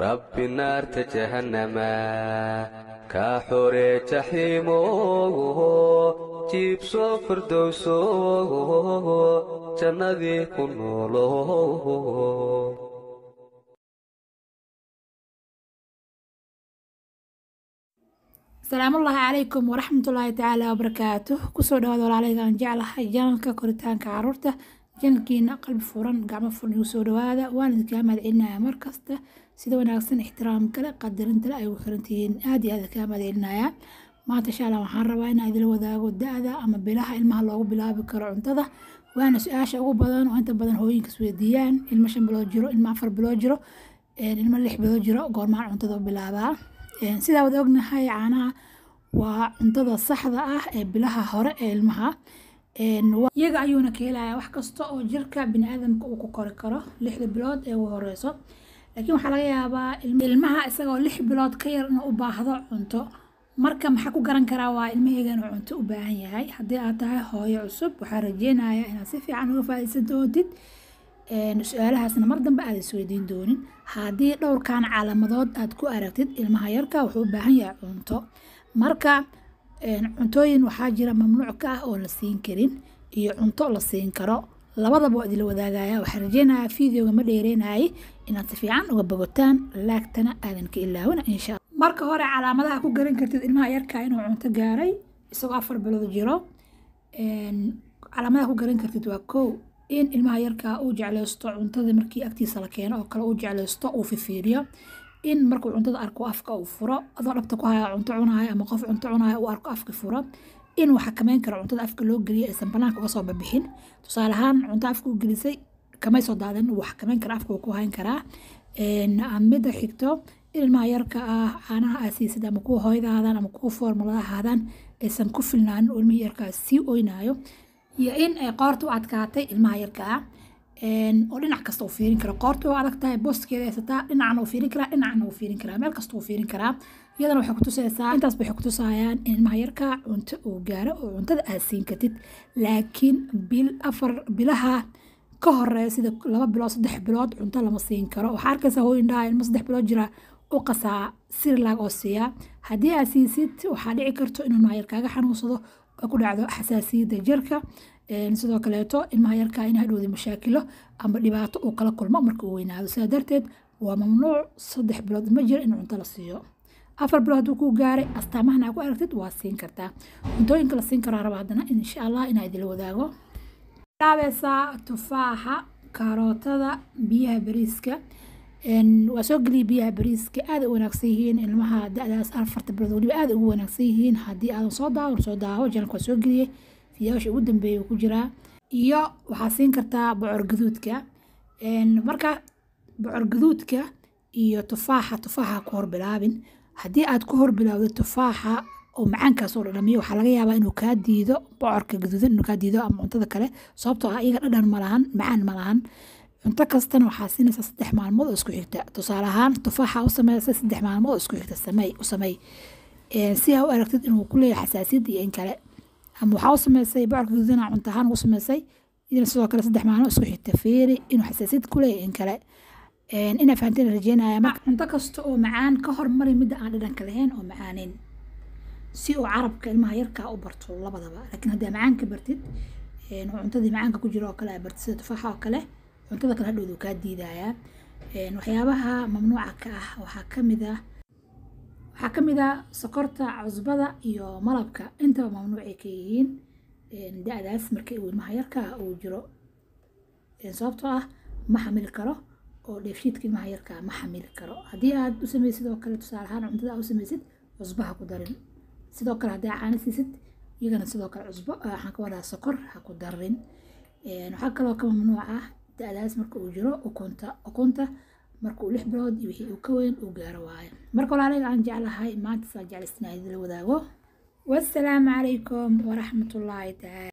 rabbi naarta jahannama kaa xoree jaxiimogo jiibso firdowsogo jannadii ku noolo asalaamullaahi calaykum waraxmatullaahi tacaala wabarakaatuh ku soo dhawaada walaalayga aan jeclahay janalka koritaanka carruurta janalkiina qalbi furan gacmo furan soo dhawaada waan idinkaa mahadcelinaya markasta sida wanaagsan ixtiraam kale qadarinta ay ugu xirantihiin. Aad iyo aad kaa mahadcelinaya maanta insha waxaan rabaa inaan idila wadaago da-da ama bilaha ilmaha loogu bilaabi karo cuntada. Waana su'aasha ugu badan oo inta badan hooyinka isweydiiyaan ilmo shan bilood jiro ilmo afar bilood jiro ilmo lix bilood jiro goormaan cuntada u bilaabaa. Sidaa wada ognahay caanaha waa cuntada saxda ah ee bilaha hore ee ilmaha iyaga ayuuna ka helaya wax kasta oo jirka biniaadamka uu ku kori karo lixda bilood ee ugu horeyso laakiin waxaa laga yaabaa ilmaha isagoo lix bilood ka yar inuu u baahdo cunto. Marka maxaa ku garan karaa waa ilmaheyga inuu cunto u baahan yahay? Haddii aad tahay hooyo cusub waxaa rajeynaya inaad si fiican uga faa'iideysan doontid su'aalahaasna mar dambe aad isweydiin doonin. Haddii dhowrkan calaamadood aad ku aragtid ilmaha yarka wuxuu u baahan yahay cunto. Marka cuntooyin waxaa jira mamnuuc ka ah oo la siin karin iyo cunto la siin karo. Labadaba waa idila wadaagaya waxaa rajeynaya videoga ma dheereynayay inaad si fiican uga bogotaan laagtana aadan ka ilaawina insha marka hore calaamadaha ku garan kartid ilmaha yarka inuu cunto gaaray isagoo afar bilood jiro. Calaamadaha ku garan kartid waa kow. In ilmaha yarka uu jeclaysto cuntada markii agtiisa la keeno oo kale uu jeclaysto uu fifiiriyo in markuu cuntada arko afka uu furo adoo dhabta ku haya cunto cunayo ama qof cunto cunayo uu arko afka furo in uu xakameyn karo cuntada afka loo geliyo aysan banaanka uga soo babixin tusaale ahaan cunto afka u gelisay kamay soo daadin wuu xakameyn karaa afka uu ku hayn karaa. Midda xigto in ilmaha yarka ah caanaha aad siisid ama kuwa hooyada ama kuwa foormalada ahaadaan aysan ku filnaanin oo ilmihii yarkaa sii oynayo. Iyo in ay qoorta u adkaatay ilmaha yarka ah oo dhinac kasta uu fiirin karo. Qoorta waa adag tahay booskeeda haysataa dhinacna uu fiirin karaa dhinacna uu fiirin karaa. Meel kasta uu fiirin karaa. Iyadana waxay kutusaysaa intaas waxay kutusayaan in ilmaha yarka cunto uu gaaro oo cuntada aad siin kartid laakiin bil afar bilaha ka horreeya sida laba bilood saddex bilood cunto lama siin karo. Waxaa arkaysaa hooyin dhaha ilmo saddex bilood jira u qasaa sirilaag oo siiya. Haddii aad siisid waxaa dhici karto inuu ilmaha yarkaaga xanuunsado oo ku dhacdo xasaasiyadda jirka sidoo kaleeto ilmaha yarka in hadhowda mashaakilo ama dhibaato uu kala kulmo marka uu weynaado. Sidaa darteed waa mamnuuc saddex bilood ma jiro in cunto la siiyo. Afar bilood hadduu kuu gaaray astaamahan aa ku aragtid waa siin kartaa. Cuntooyinka la siin karaa raba haddana insha allah inaa idila wadaago. Bilaabaysaa tufaaxa kaarootada biyaha bariiska. Waa soo geliya biyaha bariiska. Aad u wanaagsan yihiin ilmaha da-daas afarta bilood waliba aad ugu wanaagsan yihiin. Haddii aadan soo daawan soo daawo janalka waa soo geliyey fiyaasha ugu dambeeya ku jiraa iyo waxaa siin kartaa bocor gaduudka. Marka bocor gaduudka iyo tufaaxa tufaaxa ku horbilaabin haddii aad ku horbilaawdo tufaaxa oo macaankaas oo dhadhamiyo waxaa laga yaabaa inuu kaa diido bocorka gaduudan inuu kaa diido ama cuntada kale. Sababtoo ah iyaga dhadhan ma macaan ma cunto kastana waxaa siinaysaa saddex maalmood oo isku xigta. Tusaale ahaan tufaaxa u sameysay saddex maalmood oo isku xigta samey u samey si aa u aragtid inuu ku leeyahay iyo in kale ama waxaa u sameysay bocorka gaduudana cunto ahaan ugu sameysay. Idina sidoo kale saddex maalmood isku xigta fiiri inuu xasaasiyad ku in kale. Inaa fahanteen rajeynaya marka cunto kasta oo macaan ka hormari midda aan dhadhanka lahayn oo macaaneyn si uu carabka ilmaha yarkaa u barto labadaba. Laakiin haddaa macaanka bartid cuntadii macaanka ku jiro oo kale bartid sida tufaaxa oo kale cuntada kale hadhowdu kaa diidayaa. Waxyaabaha mamnuuca ka ah waxaa ka mid ah waxaa ka mid ah sokorta cusbada iyo malabka. Intaba mamnuucay ka yihiin da-daas markii ilmaha yarka uu jiro. Sababtoo ah ma xamili karo oo dheefshiidka ilmaha yarka ma xamili karo. Haddii aad u sameysid oo kale tusaale ahaan cuntada aad u sameysid cusbo ku darin. Sidoo kale haddii caano siisid iyagana sidoo kale cusbo waxaan ka wadaa sokor ha ku darin. Waxaa kaloo ka mamnuuc ah da-daas marka uu jiro ukunta. Ukunta marka uu lix bilood iyo wixii uu ka weyn uu gaaro waayo. Marka walaalayga aan jeclahay maanta saa jeclaystinaa idila wadaago. Wassalaamu calaykum waraxmatullaahi tacaala